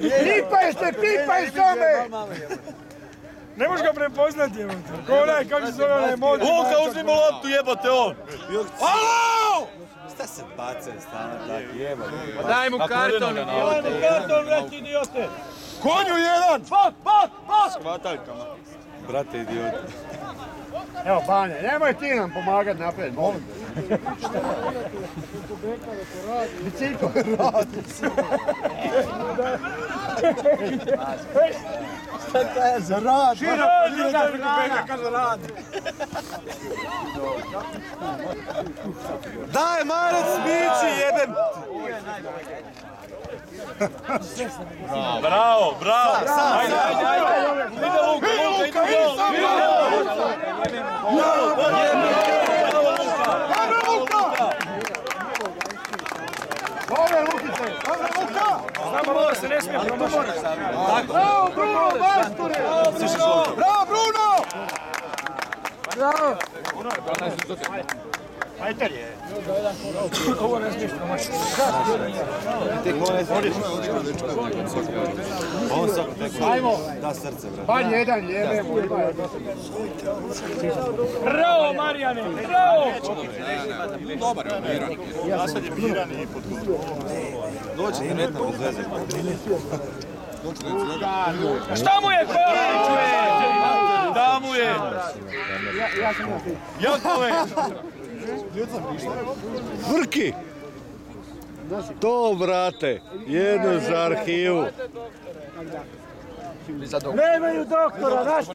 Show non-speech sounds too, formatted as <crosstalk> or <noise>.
Pipaj se, pipaj some! Ne možeš ga prepoznati, evo te. Ko onaj, kako se zove onaj mod. Luka, uzmi mu loptu, jebote on! Alo! Šta se bace stalno tako, jebote? Daj mu karton, idiote. Karton, vrati, idiote! Konju jedan! Bok, bok, bok! Hvataljkama. Brate, idiote. Evo Banja, nemoj ti nam pomagat naprijed, molim te. Bicikl radi. <laughs> Šta kaj za rad? Daj, Marec, bići, jebem! Bravo, bravo! Ajde, ajde, ajde! Ide Luka, Luka, ide! Ne smije. Bravo Bruno Basture! Bravo Bruno! Ovo ne smiješ. On sad neko Ajmo! da srce, brate. Banj jedan jebemo, ima je. Bravo, Marijane, bravo! Dođe, nije netno bez veze. Šta mu je Kovačiću je? Da mu je! Jakove! Vrki! To, brate, jednu za arhivu. Лизадок. Не имею доктора, наш